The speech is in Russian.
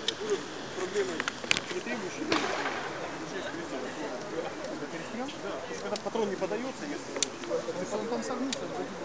будет проблемой нетребующей, перестрел? Да, потому что когда патрон не подается, если... Он там согнулся, он загибает.